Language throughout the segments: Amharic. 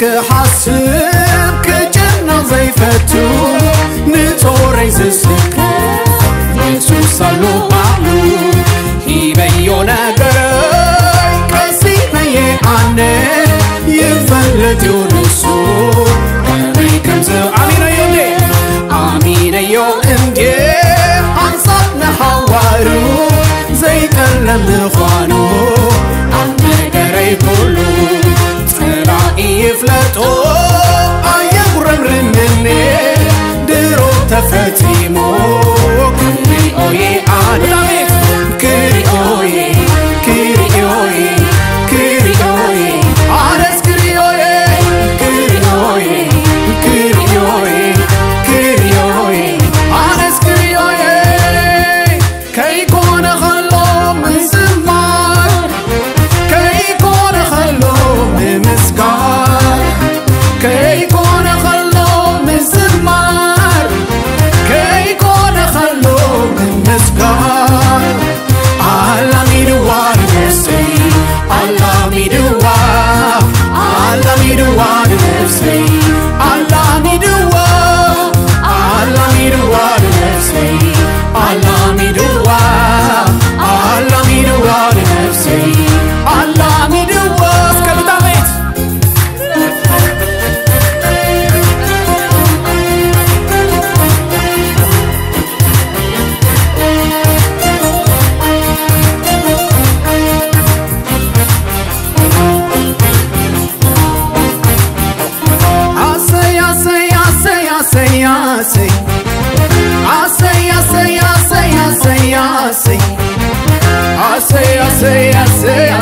ክሓስብ ክጭና ዘይፈቱ ንጾረይ ዝስከር የሱስ ኣሎ ባሉ ሂበዮ ነገረይ ቀሲነየ ኣነ ይፈልጥ ንሱ ኣበይ ከም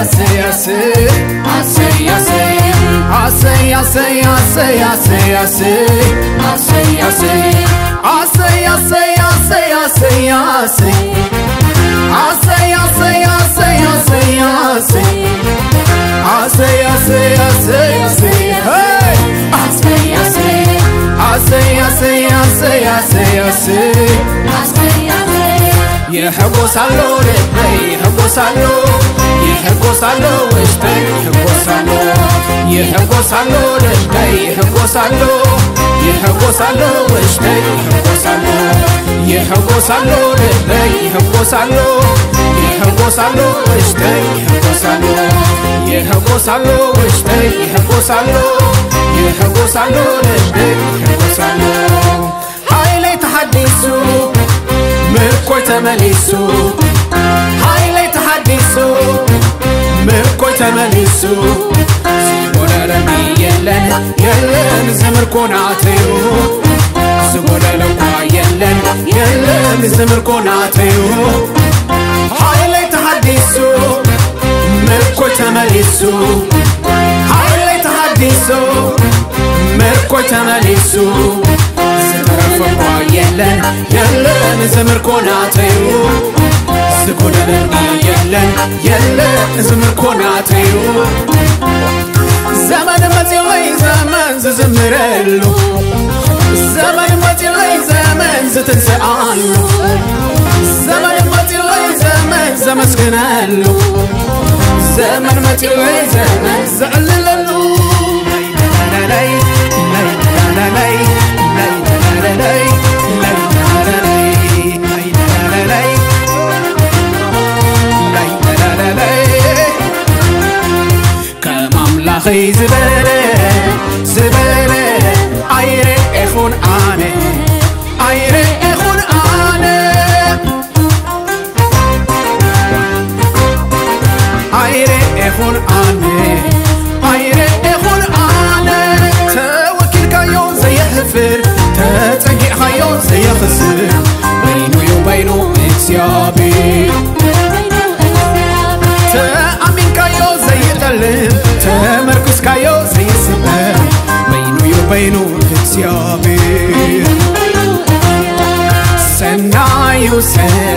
asei, asei Asei, asei Asei, asei, asei, asei, asei Asei, asei Asei, asei, asei, asei, asei Asei, asei, asei, asei, asei Asei, asei, asei, asei, hey! Asei, asei Asei, asei, asei, asei, asei Asei ይሕጎሳሎ ልበይ ይሕጎሳሎ ይሕጎሳሎ ውሽጠይ ይሕጎሳሎ ይሕጎሳሎ ልበይ ይሕጎሳሎ ይሕጎሳሎ ውሽጠይ ይሕጎሳሎ ይሕጎሳሎ ልበይ ይሕጎሳሎ ይሕጎሳሎ ውሽጠይ ይሕጎሳሎ ይሕጎሳሎ ውሽጠይ ይሕጎሳሎ ይሕጎሳሎ ልበይ ይሕጎሳሎ ሃይለይ ተሓዲሱ ምርኮይ ተመሊሱ ኃይሌ ተሃዲሱ ምርኮይ ተመሊሱ ዝጎደለሚ የለን የለን ዘምርኮና አትዩ ዝጎደለ እኳ የለን የለን ዘምርኮና አትዩ ኃይሌ ተሃዲሱ ምርኮይ ተመሊሱ ኃይሌ ተሃዲሱ ምርኮይ ተመሊሱ ዝተረፈ የለን የለን ዝምርኮናትዩ ዝጎደለኒ የለን የለን ዝምርኮናትዩ ዘመን መፂለይ ዘመን ዝዝምረሉ ዘመን መፂለይ ዘመን ዝትንስኣሉ ዘመን መፂለይ ዘመን ዘመስግነሉ ዘመን መፂለይ ዘመን ዘዕልለሉ ላይ ላይ ላይ ላይ ላይ ከማምላኸይ خي زبالة زبالة closer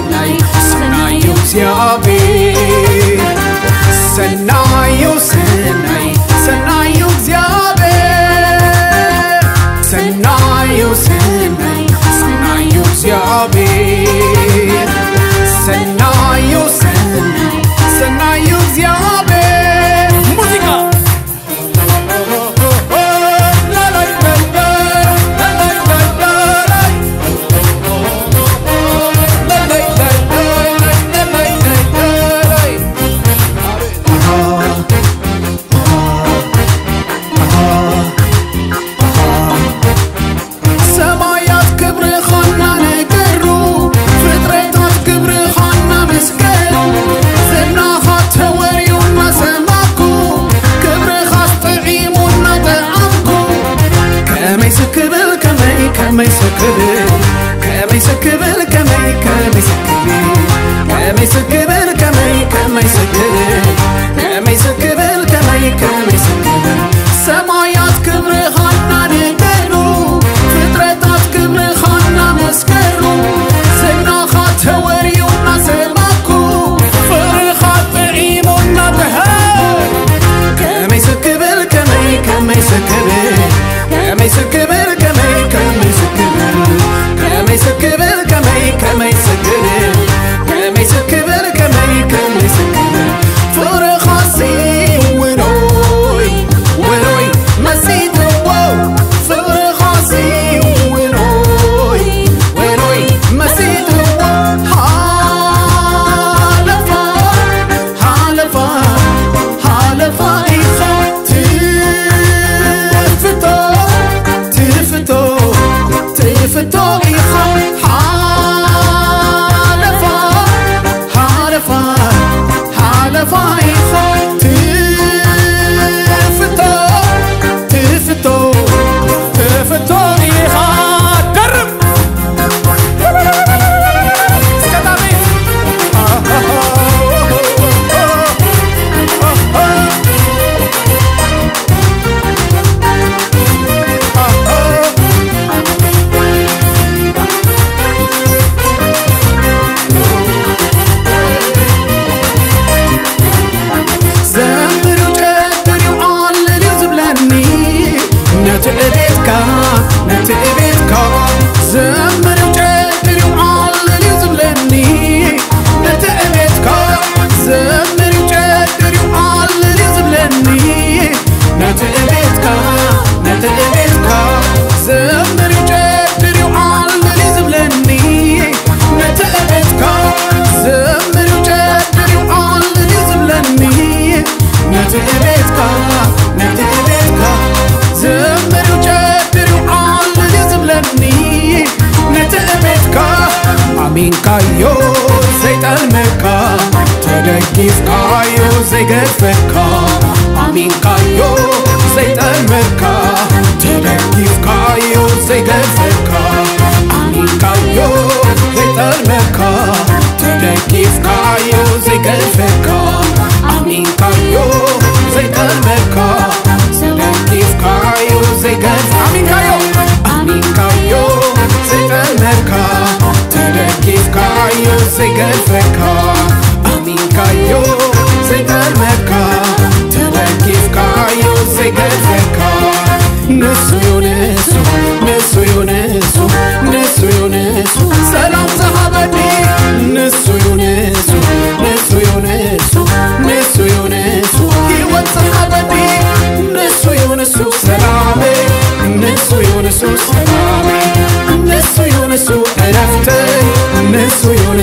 me se quede find ኣሚንካዮ ዘይጠልመካ ተደጊፍካዮ ዘይገድፈካ ኣሚንካዮ ዘይጠልመካ ተደጊፍካዮ ዘይገድፈካ ኣሚንካዮ ዘይጠልመካ ተደጊፍካዮ ዘይገድፈካ ኣሚንካዮ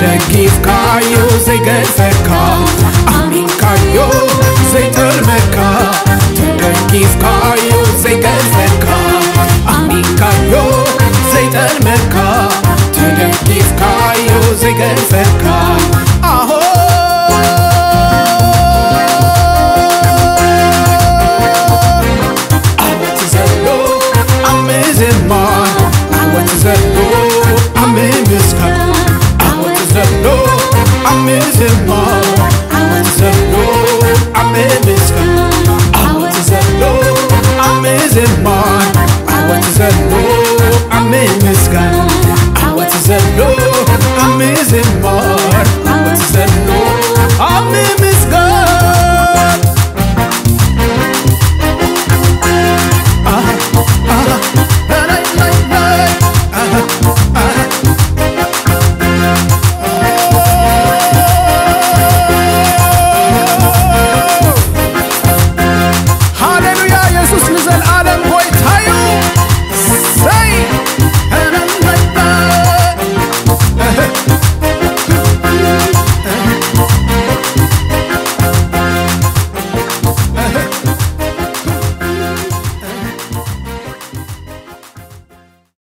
ትደጊፍካዮ ዘይገድፈካ ኣሚንካዮ ዘይጠልመካ ትደጊፍካዮ ዘይገድፈካ ኣሚንካዮ ዘይጠልመካ ትደጊፍካዮ ዘይገድፈካ ኣሆ ኣብቲ ዘሎ ኣብ ምዝማር